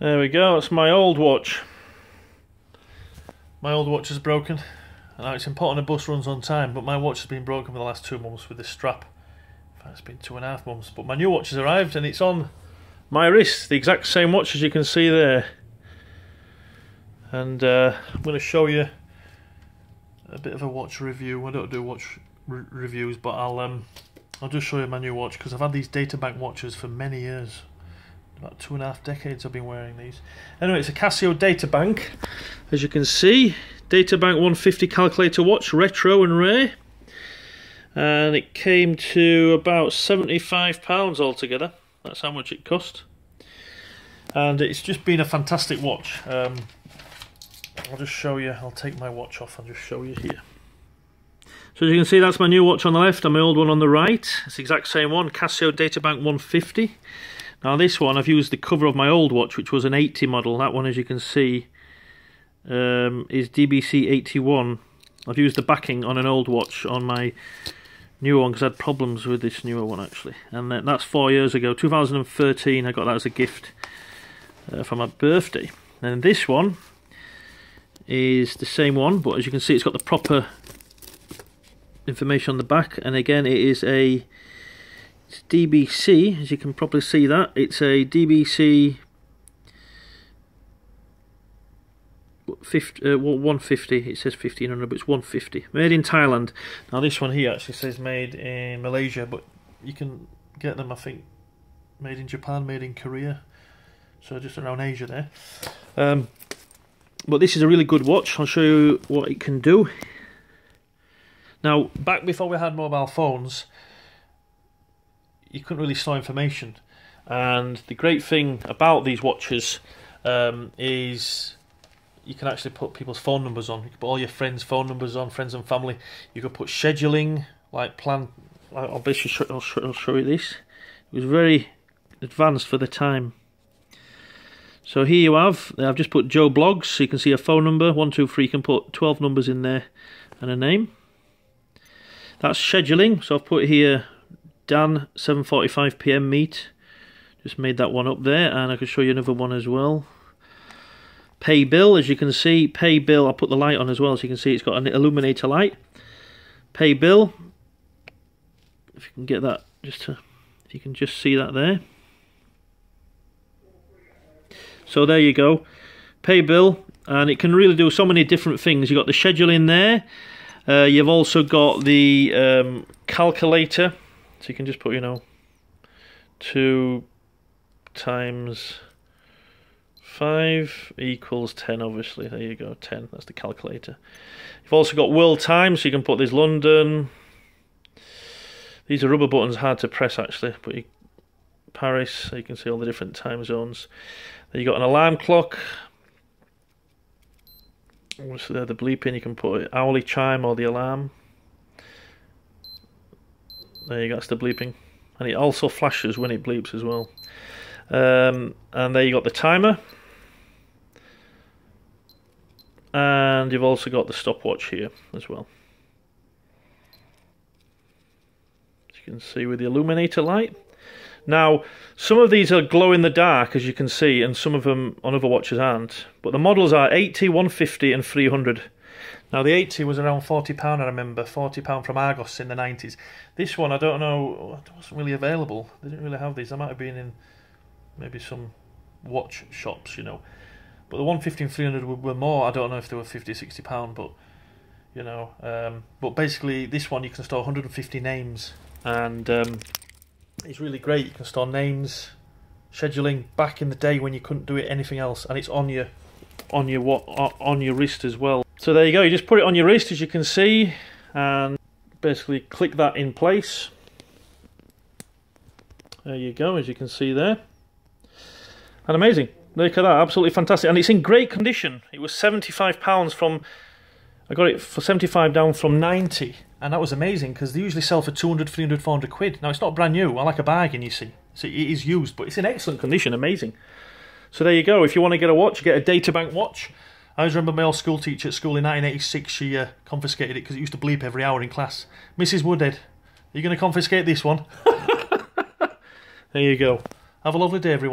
There we go, it's my old watch. My old watch is broken. And now it's important a bus runs on time, but my watch has been broken for the last two months with this strap. In fact, it's been two and a half months. But my new watch has arrived and it's on my wrist, the exact same watch as you can see there. And uh, I'm going to show you a bit of a watch review. I don't do watch re reviews, but I'll um, I'll just show you my new watch because I've had these Databank watches for many years. About two and a half decades I've been wearing these. Anyway, it's a Casio data bank, As you can see, Data bank 150 calculator watch, retro and rare. And it came to about £75 altogether. That's how much it cost. And it's just been a fantastic watch. Um, I'll just show you, I'll take my watch off and just show you here. So as you can see, that's my new watch on the left and my old one on the right. It's the exact same one, Casio Databank 150. Now this one, I've used the cover of my old watch, which was an 80 model. That one, as you can see, um, is DBC 81. I've used the backing on an old watch on my new one because I had problems with this newer one actually. And that's four years ago, 2013. I got that as a gift uh, for my birthday. And this one is the same one, but as you can see, it's got the proper information on the back. And again, it is a DBC, as you can probably see that. It's a DBC 50, uh, 150, it says 1500, but it's 150. Made in Thailand. Now this one here actually says made in Malaysia, but you can get them, I think, made in Japan, made in Korea. So just around Asia there. Um, but this is a really good watch. I'll show you what it can do. Now, back before we had mobile phones, you couldn't really store information. And the great thing about these watches um, is you can actually put people's phone numbers on. You can put all your friends' phone numbers on, friends and family. You can put scheduling, like plan. I'll basically show, I'll show, I'll show you this. It was very advanced for the time. So here you have, I've just put Joe Bloggs, so you can see a phone number, one, two, three, you can put 12 numbers in there and a name. That's scheduling, so I've put here Dan 7.45pm meet. Just made that one up there, and I can show you another one as well. Pay bill, as you can see, pay bill, I'll put the light on as well, so you can see it's got an illuminator light. Pay bill, if you can get that, just to, if you can just see that there. So there you go, pay bill, and it can really do so many different things. You've got the schedule in there, uh, you've also got the um, calculator, so you can just put, you know, 2 times 5 equals 10, obviously. There you go, 10. That's the calculator. You've also got world time, so you can put this London. These are rubber buttons, hard to press actually, but you, Paris, so you can see all the different time zones. Then you got an alarm clock. Obviously, there the bleeping. You can put hourly chime or the alarm. There you go, that's the bleeping. And it also flashes when it bleeps as well. Um, and there you got the timer. And you've also got the stopwatch here as well. As you can see with the illuminator light. Now, some of these are glow in the dark, as you can see, and some of them on other watches aren't. But the models are 80, 150 and 300. Now the 80 was around £40 I remember, £40 from Argos in the 90s. This one I don't know, it wasn't really available. They didn't really have these. I might have been in maybe some watch shops, you know. But the 150 and 300 were, more, I don't know if they were 50 60 pound, but you know, um, but basically this one you can store 150 names and um, it's really great. You can store names, scheduling back in the day when you couldn't do it anything else and it's on your on your what on your wrist as well. So there you go, you just put it on your wrist as you can see and basically click that in place. There you go, as you can see there. And amazing. Look at that, absolutely fantastic. And it's in great condition. It was £75 from, I got it for 75 down from 90 And that was amazing because they usually sell for 200, 300, 400 quid. Now it's not brand new, I like a bargain you see. So it is used, but it's in excellent condition, amazing. So there you go, if you want to get a watch, get a Databank watch. I always remember my old school teacher at school in 1986, she uh, confiscated it because it used to bleep every hour in class. Mrs. Woodhead, are you going to confiscate this one? there you go. Have a lovely day, everyone.